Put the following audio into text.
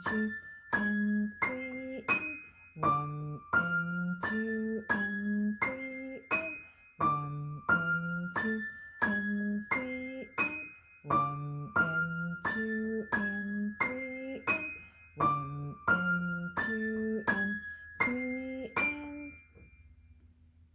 七